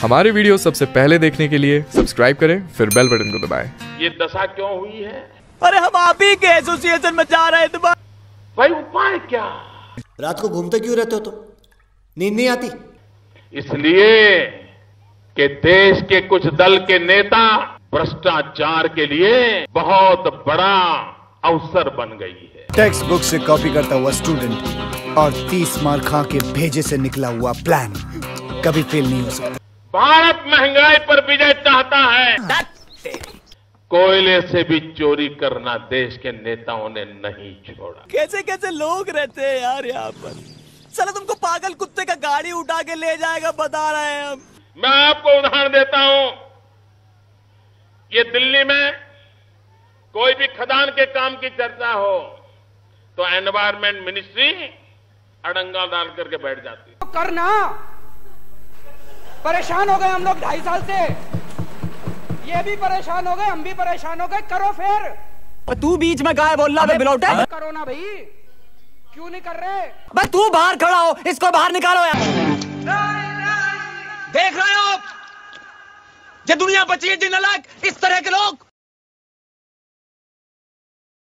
हमारे वीडियो सबसे पहले देखने के लिए सब्सक्राइब करें फिर बेल बटन को दबाएँ। ये दशा क्यों हुई है? अरे हम आप ही के एसोसिएशन में जा रहे थे भाई उपाय क्या? रात को घूमते क्यों रहते हो तुम? नींद नहीं आती? इसलिए कि देश के कुछ दल के नेता भ्रष्टाचार के लिए बहुत बड़ा अवसर बन गई है। टेक्स्ट बुक से कॉपी करता हुआ स्टूडेंट और तीस मार खा के भेजे से निकला हुआ प्लान कभी फेल नहीं हो सकता। भारत महँगाई पर विजय चाहता है। कोयले से भी चोरी करना देश के नेताओं ने नहीं छोड़ा। कैसे कैसे लोग रहते हैं यार यहाँ पर? चलो तुमको पागल कुत्ते का गाड़ी उठा के ले जाएगा बता रहे हैं हम। मैं आपको उदाहरण देता हूँ। ये दिल्ली में कोई भी खदान के काम की चर्चा हो तो एनवायरमेंट मिनिस्ट्री अड़ंगा डाल करके बैठ जाती है। करना। परेशान हो गए हम लोग ढाई साल से। ये भी परेशान हो गए हम भी परेशान हो गए। करो फिर। तू बीच में गाय बोल रहा है बिलौटे। करो ना भाई। क्यों नहीं कर रहे? भाई तू बाहर खड़ा हो इसको बाहर निकालो यार। देख रहे हो आप? ये दुनिया बची है जिन अलग इस तरह के लोग।